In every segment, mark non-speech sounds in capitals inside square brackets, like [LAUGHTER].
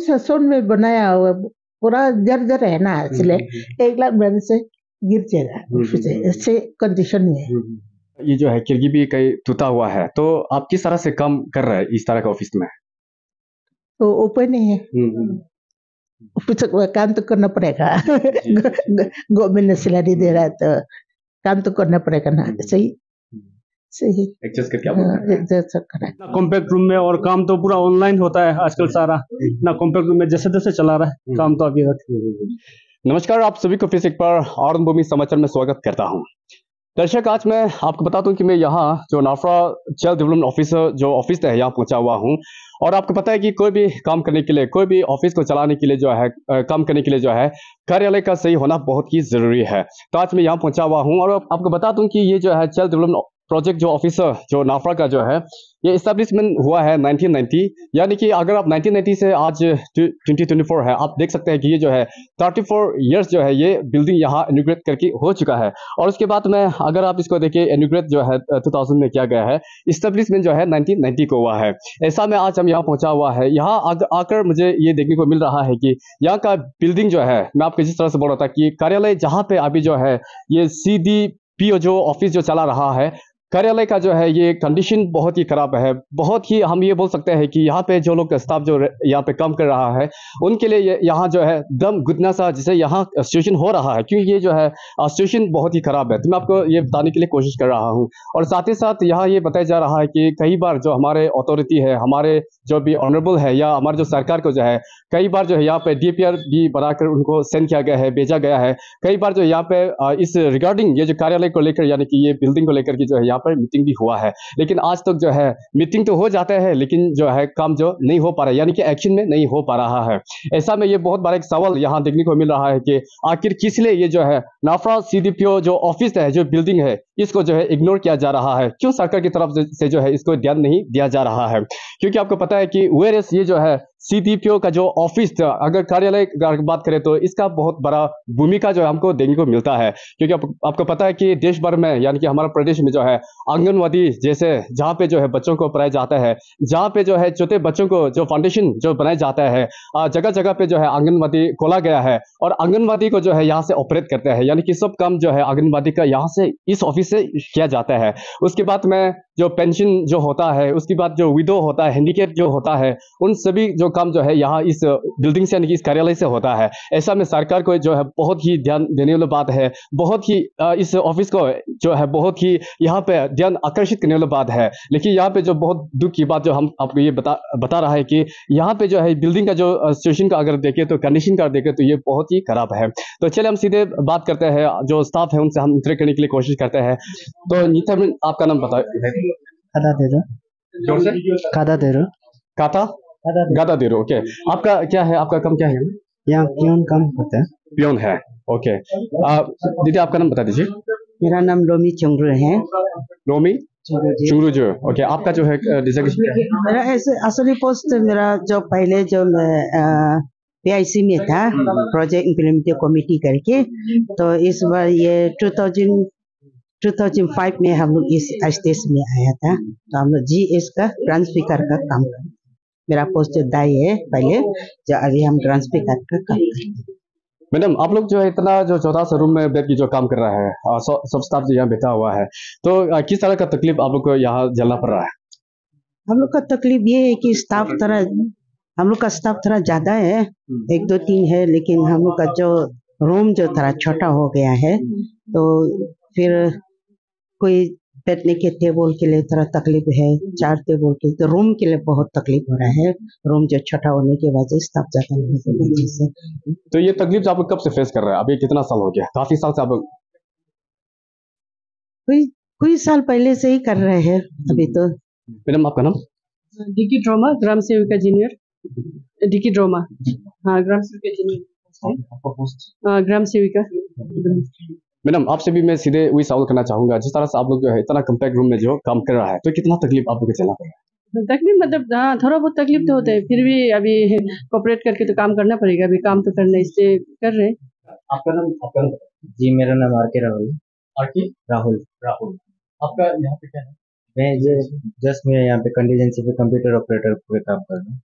ससुर में बनाया हुआ पूरा जर्जर है ना इसलिए एक लाख मेरे से गिर जाएगा हम्म, फिर से हम्म, ऐसे कंडीशन में ये जो है खिड़की भी कहीं टूटा हुआ है तो आप किस तरह से काम कर रहे हैं इस तरह के ऑफ़िस में तो नहीं है ऊपर काम तो करना पड़ेगा गवर्नमेंट ने सैलरी दे रहा है तो काम तो करना पड़ेगा ना सही सही। एडजस्ट करके आप हाँ, ना कॉम्पैक्ट रूम में और काम तो पूरा ऑनलाइन होता है आजकल सारा। ना कॉम्पैक्ट रूम में जैसे तैसे चला रहा है काम तो अभी तक। नमस्कार आप सभी को फिर एक बार और भूमि समाचार में स्वागत करता हूँ। दर्शक आज मैं आपको बताता हूँ कि मैं यहाँ जो नाफरा चाइल्ड डेवलपमेंट ऑफिसर जो ऑफ़िस है यहाँ पहुँचा हुआ हूँ। और आपको पता है कि कोई भी काम करने के लिए कोई भी ऑफ़िस को चलाने के लिए जो है काम करने के लिए जो है कार्यालय का सही होना बहुत ही ज़रूरी है। तो आज मैं यहाँ पहुँचा हुआ हूँ और आपको बता दूँ कि ये जो है चाइल्ड डेवलपमेंट प्रोजेक्ट जो ऑफिसर जो नाफरा का जो है ये इस्टेब्लिशमेंट हुआ है 1990 यानी कि अगर आप 1990 से आज 2024 है आप देख सकते हैं कि ये जो है 34 इयर्स जो है ये बिल्डिंग यहाँ इनिग्रेट करके हो चुका है। और उसके बाद में अगर आप इसको देखिए इनिग्रेट जो है अ, 2000 में किया गया है इस्टेब्लिशमेंट जो है 1990 को हुआ है। ऐसा में आज हम यहाँ पहुँचा हुआ है। यहाँ आकर मुझे ये देखने को मिल रहा है कि यहाँ का बिल्डिंग जो है मैं आपको जिस तरह से बोल रहा था कि कार्यालय जहाँ पे अभी जो है ये सी डी पी जो ऑफ़िस जो चला रहा है कार्यालय का जो है, ये कंडीशन बहुत ही खराब है। बहुत ही हम ये बोल सकते हैं कि यहाँ पे जो लोग स्टाफ जो यहाँ पे काम कर रहा है, उनके लिए यहाँ जो है, दम गुदना सा जिसे यहाँ सिचुएशन हो रहा है। क्योंकि ये जो है सिचुएशन बहुत ही खराब है। तो मैं आपको ये बताने के लिए कोशिश कर रहा हूँ। और साथ ही साथ यहाँ ये बताया जा रहा है कि कई बार जो हमारे अथॉरिटी है, हमारे जो भी ऑनरेबल है या हमारे जो सरकार को जो है, कई बार जो है यहाँ पे डीपीआर भी बनाकर उनको सेंड किया गया है, भेजा गया है। कई बार जो यहाँ पे इस रिगार्डिंग ये जो कार्यालय को लेकर, यानी कि ये बिल्डिंग को लेकर के जो है यहाँ पर मीटिंग भी हुआ है। लेकिन आज तक जो है मीटिंग तो हो जाता है, लेकिन जो है, काम जो नहीं हो पा रहा है, यानी कि एक्शन में नहीं हो पा रहा है। ऐसा में ये बहुत बड़ा एक सवाल यहाँ देखने को मिल रहा है कि आखिर किस लिए ये जो है, नाफरा सीडीपीओ जो ऑफ़िस है, जो बिल्डिंग है, इसको जो है इग्नोर किया जा रहा है? क्यों सरकार की तरफ़ से- से जो है इसको ध्यान नहीं दिया जा रहा है? क्योंकि आपको पता है कि वेयर ये जो है सीडीपीओ का जो ऑफ़िस अगर कार्यालय बात करें तो इसका बहुत बड़ा भूमिका जो हमको देखने को मिलता है। क्योंकि आप, आपको पता है कि देश भर में यानी कि हमारा प्रदेश में जो है आंगनवाड़ी जैसे जहाँ पे जो है बच्चों को पढ़ाया जाता है जहाँ पे जो है छोटे बच्चों को जो फाउंडेशन जो बनाया जाता है जगह जगह पे जो है आंगनवाड़ी खोला गया है और आंगनवाड़ी को जो है यहाँ से ऑपरेट करते हैं। यानी कि सब काम जो है आंगनवाड़ी का यहाँ से इस ऑफ़िस से किया जाता है। उसके बाद में जो पेंशन जो होता है उसके बाद जो विडो होता है हैंडीकेप जो होता है उन सभी जो काम जो है यहाँ इस बिल्डिंग से यानी कि इस कार्यालय से होता है। ऐसा में सरकार को जो है बहुत ही ध्यान देने वाली बात है। बहुत ही इस ऑफ़िस को जो है बहुत ही यहाँ पे ध्यान आकर्षित करने वाली बात है। लेकिन यहाँ पे जो बहुत दुख की बात जो हम आपको ये बता बता रहा है कि यहाँ पे जो है बिल्डिंग का जो सिचुएशन का अगर देखें तो कंडीशन का देखें तो ये बहुत ही खराब है। तो चलिए हम सीधे बात करते हैं। जो स्टाफ है उनसे हम इंटरेक्ट करने के लिए कोशिश करते हैं। तो नीता आपका नाम बताओ। खादा दे दो ज़ोर से गादा दे। रहे हो ओके आपका क्या है? आपका काम क्या है? यहाँ पियोन काम होता है। पियोन है ओके दीदी आपका नाम बता दीजिए। मेरा नाम रोमी चंद्र है। रोमी चंद्र जी चुंगरू जो ओके आपका जो है? डिजिग्नेशन मेरा ऐसे असली पोस्ट मेरा जो पहले जो पीआईसी में था प्रोजेक्ट इम्प्लीमेंट कमेटी करके तो इस बार ये 2000 2005 में हम लोग इस स्टेज में आया था। तो हम लोग जी एस का स्पीकर का काम करते मेरा पोस्ट जो दाई है पहले जो अभी हम ट्रांस स्पीकर का काम करते हैं। मैडम आप लोग जो है इतना जो चौथा सा रूम में बैठ के जो काम कर रहा है सब सब स्टाफ जो यहाँ बैठा हुआ है तो आ, किस तरह का तकलीफ़ आप लोग को यहाँ झेलना पड़ रहा है? हम लोग का तकलीफ़ ये है कि स्टाफ थोड़ा हम लोग का स्टाफ थोड़ा ज़्यादा है एक दो तीन है लेकिन हम लोग का जो रूम जो थोड़ा छोटा हो गया है तो फिर कोई बैठने के टेबल के लिए थोड़ा तकलीफ़ है चार टेबल के तो रूम के लिए बहुत तकलीफ़ हो रहा है। रूम जो छोटा होने की वजह से स्टाफ ज़्यादा नहीं की से तो ये तकलीफ़ आप कब से फेस कर रहे हैं? अभी कितना साल हो गया? काफ़ी साल से आप कोई कोई साल पहले से ही कर रहे हैं अभी तो। मैडम आपका नाम? डिकी ड्रामा ग्राम सेविका जूनियर डिकी ड्रामा। हाँ ग्राम सेविका जूनियर हाँ ग्राम सेविका। मैडम आपसे भी मैं सीधे वही सवाल करना चाहूँगा। जिस तरह से आप लोग जो है इतना कम्पैक्ट रूम में जो काम कर रहा है तो कितना तकलीफ़ आप लोग को पड़ेगा? पड़ रहा है तकलीफ़ मतलब हाँ थोड़ा बहुत तकलीफ़ तो होता है। फिर भी अभी कोपरेट करके तो काम करना पड़ेगा। अभी काम तो करना इससे इसलिए कर रहे हैं। आपका नाम आपका जी मेरा नाम आर के राहुल। आर के? राहुल। राहुल। आपका यहाँ पे क्या है? मैं जस्ट मैं यहाँ पे कंटीजेंसी पे कंप्यूटर ऑपरेटर पे काम कर रहा हूँ।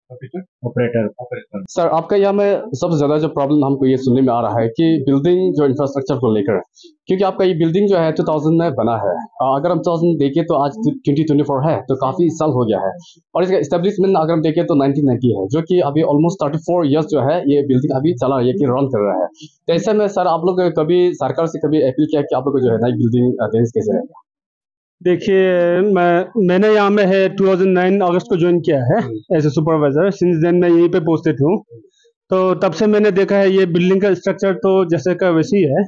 ऑपरेटर ऑपरेटर सर आपका यहाँ में सबसे ज़्यादा जो प्रॉब्लम हमको ये सुनने में आ रहा है कि बिल्डिंग जो इंफ्रास्ट्रक्चर को लेकर क्योंकि आपका ये बिल्डिंग जो है 2000 में बना है। अगर हम 2000 देखें तो आज 2024 है तो काफ़ी साल हो गया है। और इसका इस्टेब्लिशमेंट अगर हम देखें तो 1990 है जो कि अभी ऑलमोस्ट 34 इयर्स जो है ये बिल्डिंग अभी चला रही है कि रन कर रहा है। तो ऐसे में सर आप लोग कभी सरकार से कभी अपील किया कि आप लोग को जो है नई बिल्डिंग देने कैसे रहेगा देखिए मैं मैंने यहाँ में है 2009 अगस्त को ज्वाइन किया है as a supervisor since then मैं यहीं पे पोस्टेड हूँ। तो तब से मैंने देखा है ये बिल्डिंग का स्ट्रक्चर तो जैसे का वैसे ही है।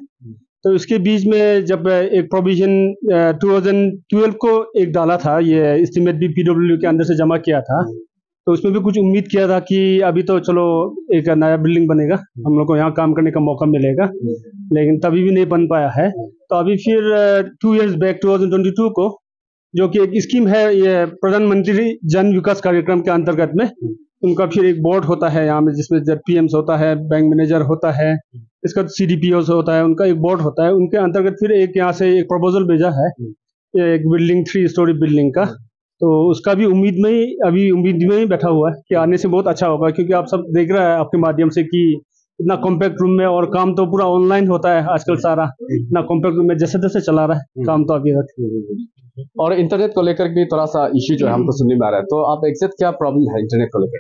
तो इसके बीच में जब एक प्रोविज़न 2012 को एक डाला था ये एस्टिमेट भी पीडब्ल्यू के अंदर से जमा किया था। तो उसमें भी कुछ उम्मीद किया था कि अभी तो चलो एक नया बिल्डिंग बनेगा। हम लोग को यहाँ काम करने का मौका मिलेगा। लेकिन तभी भी नहीं बन पाया है। तो अभी फिर टू इयर्स बैक 2022 को, जो कि एक स्कीम है ये प्रधानमंत्री जन विकास कार्यक्रम के अंतर्गत में, उनका फिर एक बोर्ड होता है यहाँ में, जिसमें जब पी होता है बैंक मैनेजर होता है, इसका सी डी होता है, उनका एक बोर्ड होता है। उनके अंतर्गत फिर एक यहाँ से एक प्रपोजल भेजा है, एक बिल्डिंग थ्री स्टोरी बिल्डिंग का। तो उसका भी उम्मीद में ही अभी उम्मीद में ही बैठा हुआ है कि आने से बहुत अच्छा होगा क्योंकि आप सब देख रहे हैं आपके माध्यम से कि इतना कॉम्पैक्ट रूम में और काम तो पूरा ऑनलाइन होता है आजकल सारा इतना कॉम्पैक्ट रूम में जैसे तैसे चला रहा है काम तो अभी तक और इंटरनेट को लेकर भी थोड़ा सा इश्यू जो है हमको सुनने में आ रहा है तो आप एग्जैक्ट क्या प्रॉब्लम है इंटरनेट को लेकर?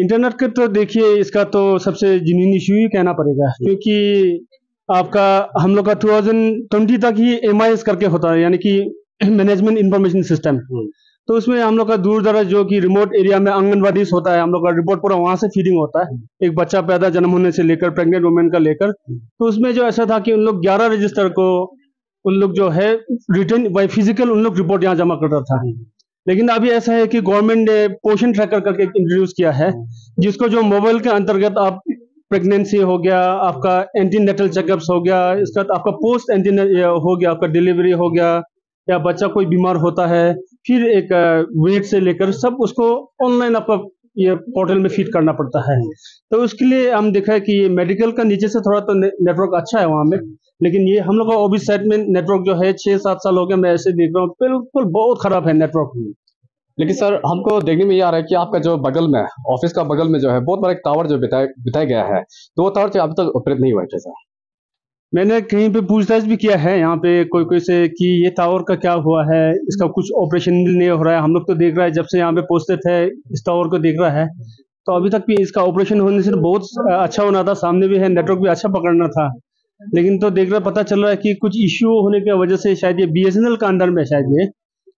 इंटरनेट के तो देखिए इसका तो सबसे जिनीन इशू ही कहना पड़ेगा क्योंकि आपका हम लोग का टू तक ही एमआईएस करके होता है यानी कि मैनेजमेंट इंफॉर्मेशन सिस्टम तो उसमें हम लोग का दूर दराज जो कि रिमोट एरिया में आंगनबाड़ी होता है, हम लोग का रिपोर्ट पूरा वहाँ से फीडिंग होता है। एक बच्चा पैदा जन्म होने से लेकर प्रेग्नेंट वुमेन का लेकर। तो उसमें जो ऐसा था कि उन लोग ग्यारह रजिस्टर को, उन लोग जो है रिटर्न बाई फ़िज़िकल उन लोग रिपोर्ट यहाँ जमा करता था। लेकिन अभी ऐसा है कि गवर्नमेंट ने पोषण ट्रैकर करके इंट्रोड्यूस किया है, जिसको जो मोबाइल के अंतर्गत आप प्रेगनेंसी हो गया, आपका एंटीनेटल चेकअप्स हो गया, इसका आपका पोस्ट एंटी हो गया, आपका डिलीवरी हो गया या बच्चा कोई बीमार होता है, फिर एक वेट से लेकर सब उसको ऑनलाइन आपका ये पोर्टल में फ़ीड करना पड़ता है। तो उसके लिए हम देखा है कि ये मेडिकल का नीचे से थोड़ा तो नेटवर्क अच्छा है वहाँ में, लेकिन ये हम लोग का ओबी साइड में नेटवर्क जो है, छः सात साल हो गया मैं ऐसे देख रहा हूँ, बिल्कुल बहुत खराब है नेटवर्क में लेकिन सर, हमको देखने में ये आ रहा है कि आपका जो बगल में ऑफ़िस का बगल में जो है, बहुत बड़ा एक टावर जो बिताया बिताया गया है तो वो टावर अभी तक ऑपरेट नहीं हुआ है, सर। मैंने कहीं पे पूछताछ भी किया है यहाँ पे कोई कोई से कि ये टावर का क्या हुआ है, इसका कुछ ऑपरेशन नहीं हो रहा है। हम लोग तो देख रहा है, जब से यहाँ पे पोस्टेड है, इस टावर को देख रहा है। तो अभी तक भी इसका ऑपरेशन होने से बहुत अच्छा होना था, सामने भी है नेटवर्क भी अच्छा पकड़ना था। लेकिन तो देख रहा, पता चल रहा है कि कुछ इश्यू होने की वजह से शायद ये बीएसएनएल का अंडर में शायद ये।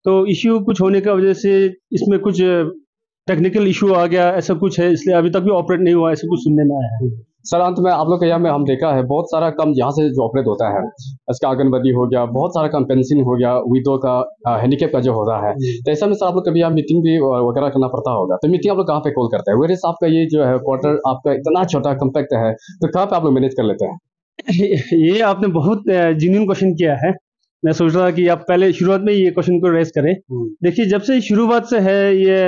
तो इश्यू कुछ होने की वजह से इसमें कुछ टेक्निकल इशू आ गया, ऐसा कुछ है, इसलिए अभी तक भी ऑपरेट नहीं हुआ, ऐसा कुछ सुनने में आया है। सर अंत में आप लोग के यहाँ में हम देखा है बहुत सारा काम यहाँ से जो ऑपरेट होता है। इसका आंगनबाड़ी हो गया बहुत सारा काम पेंसिल हो गया विदो का हैंडीकेप का जो होता है। तो ऐसा में सर आप लोग कभी यहाँ मीटिंग भी वगैरह करना पड़ता होगा? तो मीटिंग आप लोग कहाँ पे कॉल करते हैं? वेरिस आपका ये जो है क्वार्टर आपका इतना छोटा कम्पैक्ट है तो कहाँ पे आप लोग मैनेज कर लेते हैं? [LAUGHS] ये आपने बहुत जिन्यून क्वेश्चन किया है। मैं सोच रहा था कि आप पहले शुरुआत में ये क्वेश्चन को रेस करें। हम्म। देखिए जब से शुरुआत से है ये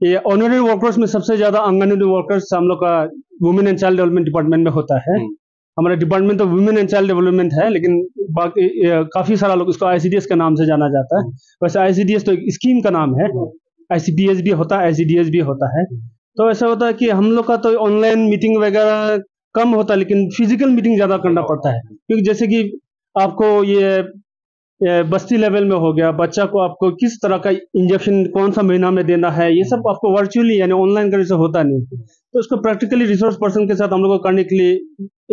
ये ऑनरी वर्कर्स में सबसे ज़्यादा आंगनबाड़ी वर्कर्स हम लोग का women and child development department में होता है। हम्म। हमारा डिपार्टमेंट तो वुमेन एंड चाइल्ड डेवलपमेंट है लेकिन बाकी काफ़ी सारा लोग इसको आईसीडीएस के नाम से जाना जाता है। हम्म। वैसे आईसीडीएस तो एक स्कीम का नाम है। आईसीडीएस हम्म। भी होता है आईसीडीएस भी होता है। तो ऐसा होता है कि हम लोग का तो ऑनलाइन मीटिंग वगैरह कम होता है लेकिन फ़िज़िकल मीटिंग ज़्यादा करना पड़ता है। क्योंकि जैसे कि आपको ये बस्ती लेवल में हो गया। बच्चा को आपको किस तरह का इंजेक्शन कौन सा महीना में देना है, ये सब आपको वर्चुअली यानी ऑनलाइन करने से होता नहीं तो उसको प्रैक्टिकली रिसोर्स पर्सन के साथ हम लोग को करने के लिए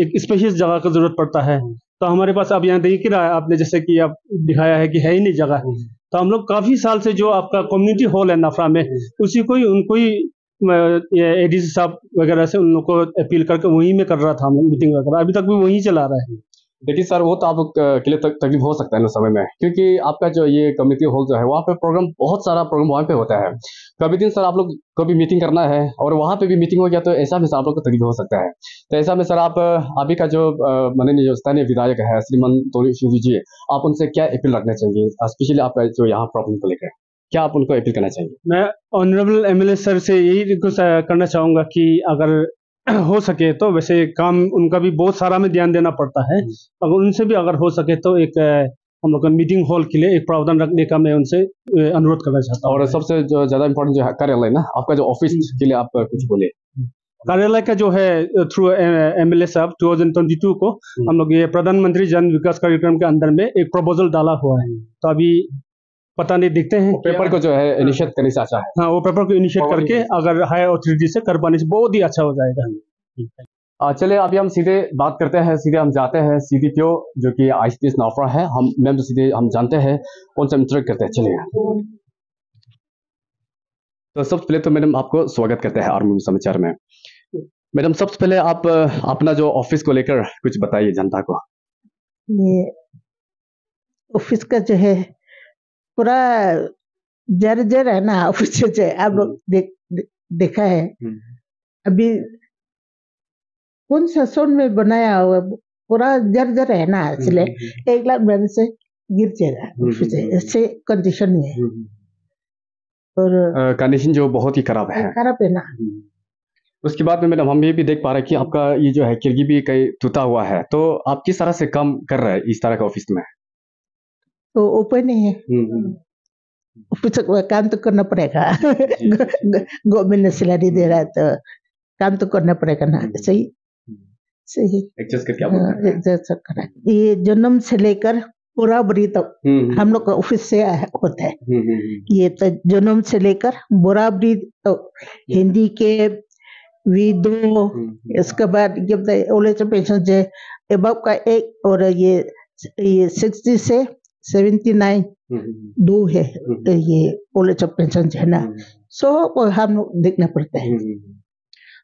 एक स्पेशल जगह का ज़रूरत पड़ता है। तो हमारे पास अब यहाँ देख रहा है आपने, जैसे कि आप दिखाया है कि है ही नहीं जगह। तो हम लोग काफ़ी साल से जो आपका कम्युनिटी हॉल है नफरा में, उसी को ही, उनको ही एडीसी साहब वगैरह से उन लोग को अपील करके वहीं में कर रहा था, हम मीटिंग वगैरह। अभी तक भी वहीं चला रहा है। देखिए सर वो तो आप के लिए तकलीफ़ हो सकता है ना समय में। क्योंकि आपका जो ये कम्युनिटी हॉल जो है, वहाँ पे प्रोग्राम बहुत सारा प्रोग्राम वहाँ पे होता है। कभी दिन सर आप लोग को भी मीटिंग करना है और वहाँ पे भी मीटिंग हो गया तो ऐसा में सर आप लोग को तकलीफ़ हो सकता है। तो ऐसा में सर आप, अभी का जो माननीय जो स्थानीय विधायक है श्रीमन शिव जी, आप उनसे क्या अपील रखना चाहिए स्पेशली आपका जो यहाँ प्रॉब्लम को लेकर। क्या आप उनको अपील करना चाहिए मैं ऑनरेबल एमएलए सर से यही रिक्वेस्ट करना चाहूँगा कि अगर हो सके तो वैसे काम उनका भी बहुत सारा में ध्यान देना पड़ता है। हम्म। अगर उनसे भी अगर हो सके तो एक हम लोग का मीटिंग हॉल के लिए एक प्रावधान रखने का मैं उनसे अनुरोध करना चाहता हूँ। और सबसे जो ज़्यादा इम्पोर्टेंट जो है कार्यालय ना आपका जो ऑफ़िस के लिए आप कुछ बोले। कार्यालय का जो है थ्रू एम एल ए साहब 2022 को हम लोग ये प्रधानमंत्री जन विकास कार्यक्रम के अंदर में एक प्रपोजल डाला हुआ है। तो अभी पता नहीं देखते हैं। पेपर को जो है इनिशिएट करने से अच्छा है। हाँ वो पेपर को इनिशिएट करके अगर हायर अथॉरिटी से कर पाने से बहुत ही अच्छा हो जाएगा। आ, चलिए अभी हम सीधे बात करते हैं सीधे हम जाते हैं सीधी प्यो जो कि आई सी नाफरा है। हम मैम तो सीधे हम जानते हैं उनसे इंटरेक्ट करते हैं? चलिए। तो सबसे पहले तो मैडम आपको स्वागत करते हैं आर्मी समाचार में। मैडम सबसे पहले आप अपना जो ऑफ़िस को लेकर कुछ बताइए जनता को। ये ऑफ़िस का जो है पूरा जर्जर है ना [LAUGHS] ऑफ़िस जो है। आप लोग देख दे- देखा है। अभी कौन सा सोन में बनाया हुआ पूरा जर्जर है ना इसलिए एक लाख महीने से गिर जाएगा ऐसे कंडीशन में और कंडीशन जो बहुत ही खराब है। खराब है ना। उसके बाद में मैडम हम ये भी देख पा रहे हैं कि आपका ये जो है खिड़की भी कई टूटा हुआ है। तो आप किस तरह से काम कर रहे हैं इस तरह के ऑफ़िस में? तो ओपन ही। है ऑफ़िस का काम तो करना पड़ेगा। गवर्नमेंट ने सैलरी दे रहा है तो काम तो करना पड़ेगा ना। सही? सही। एडजस्ट लोग हैं। ये जन्म से लेकर पूरा तक हम्म, हम लोग का ऑफ़िस से होता है। हम्म, हम्म, हम्म। ये तो जन्म से लेकर बराबरी तक हिंदी के विदो इसके बाद ये पेंशन जो एबव का एक और ये ये सिक्सटी से सेवेंटी नाइन दो है तो ये ओल्ड पेंशन जो है ना। सो वो हम लोग देखना पड़ता है।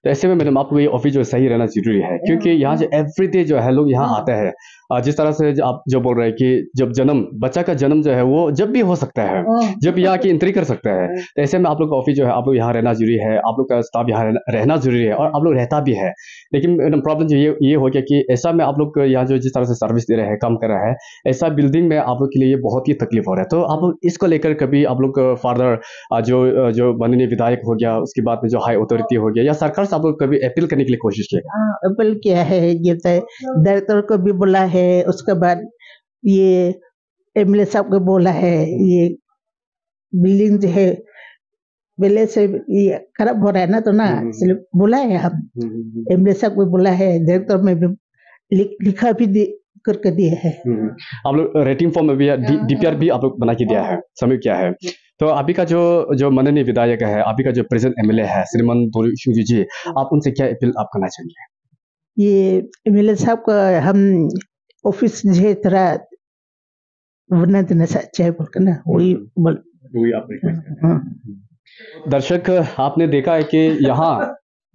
तो ऐसे में मैडम आपको ये ऑफ़िस जो है सही रहना ज़रूरी है क्योंकि यहाँ जो एवरीडे जो है लोग यहाँ आते हैं। जिस तरह से आप जो बोल रहे हैं कि जब जन्म बच्चा का जन्म जो है वो जब भी हो सकता है जब भी यहाँ की एंट्री कर सकता है। तो ऐसे में आप लोग का ऑफ़िस जो है आप लोग यहाँ रहना ज़रूरी है आप लोग का स्टाफ यहाँ रहना- ज़रूरी है और आप लोग रहता भी है। लेकिन प्रॉब्लम जो ये ये हो गया कि ऐसा में आप लोग यहाँ जो जिस तरह से सर्विस दे रहे हैं काम कर रहा है ऐसा बिल्डिंग में आप लोग के लिए बहुत ही तकलीफ़ हो रहा है। तो आप लोग इसको लेकर कभी आप लोग फार्दर जो जो माननीय विधायक हो गया उसके बाद में जो हाई अथॉरिटी हो गया या सरकार से आप लोग कभी अपील करने के लिए कोशिश किया? हाँ, अपील किया है ये तो डायरेक्टर को भी बोला है उसके बाद ये एमएलए साहब को बोला है ये बिल्डिंग जो है पहले से ये खराब हो रहा है ना तो ना हम्म। इसलिए बोला है हम। एमएलए साहब को बोला है डायरेक्टर में भी लिख, लिखा भी दे करके दिया है। आप लोग रेटिंग फॉर्म में भी डीपीआर भी आप लोग बना के दिया है समय क्या है। तो अभी का जो जो माननीय विधायक है अभी का जो प्रेजेंट एमएलए है श्रीमान दोरी जी आप उनसे क्या अपील आप करना चाहेंगे? ये एमएलए साहब का हम ऑफ़िस जे बना देना चाहे बोल के ना वही बोल वही आप request हाँ। दर्शक आपने देखा है कि यहाँ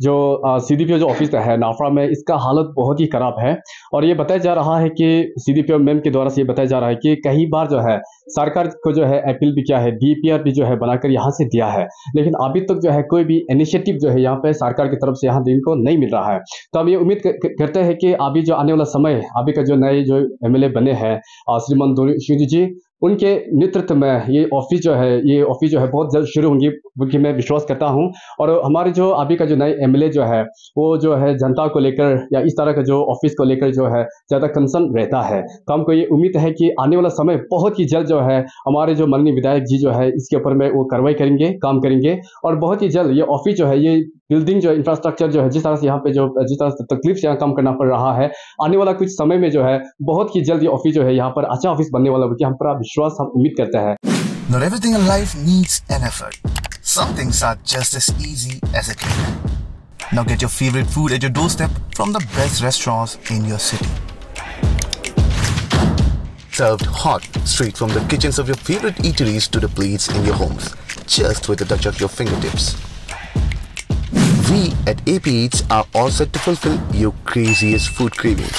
जो सीडीपीओ जो ऑफ़िस है, नाफरा में, इसका हालत बहुत ही खराब है। और ये बताया जा रहा है कि सीडीपीओ मैम के द्वारा से ये बताया जा रहा है कि कई बार जो है, सरकार को जो है अपील भी किया है डीपीआर भी जो है, बनाकर यहाँ से दिया है। लेकिन अभी तक जो है, कोई भी इनिशिएटिव जो है, यहाँ पे सरकार की तरफ़ से यहाँ दिन को नहीं मिल रहा है। तो हम ये उम्मीद कर- कर- करते हैं कि अभी जो आने वाला समय अभी का जो नए जो एमएलए बने हैं श्रीमान दोरी जी उनके नेतृत्व में ये ऑफ़िस जो है, ये ऑफ़िस जो है बहुत जल्द शुरू होंगी, क्योंकि मैं विश्वास करता हूँ। और हमारे जो अभी का जो नए एमएलए जो है, वो जो है जनता को लेकर या इस तरह का जो ऑफ़िस को लेकर जो है ज़्यादा कंसर्न रहता है। तो हमको ये उम्मीद है कि आने वाला समय बहुत ही जल्द जो है, हमारे जो माननीय विधायक जी जो है, इसके ऊपर में वो कार्रवाई करेंगे, काम करेंगे। और बहुत ही जल्द ये ऑफ़िस जो है, ये बिल्डिंग जो इंफ्रास्ट्रक्चर जो है जिस तरह से यहाँ पे जो जिस तरह से तकलीफ़ यहाँ काम करना पड़ रहा है आने वाला कुछ समय में जो है बहुत ही जल्द ऑफ़िस जो है यहाँ पर अच्छा ऑफ़िस बनने वाला क्योंकि हम पूरा विश्वास हम उम्मीद करते हैं Not everything in life needs an effort. Some things are just as easy as a click. Now get your favorite food at your doorstep from the best restaurants in your city. Served hot, straight from the kitchens of your favorite eateries to the plates in your homes, just with a touch of your fingertips. We at AP Eats are all set to fulfill your craziest food cravings.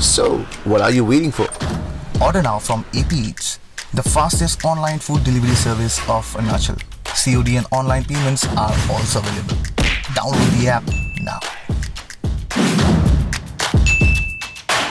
So, what are you waiting for? Order now from AP Eats, the fastest online food delivery service of Arunachal. COD and online payments are also available. Download the app now.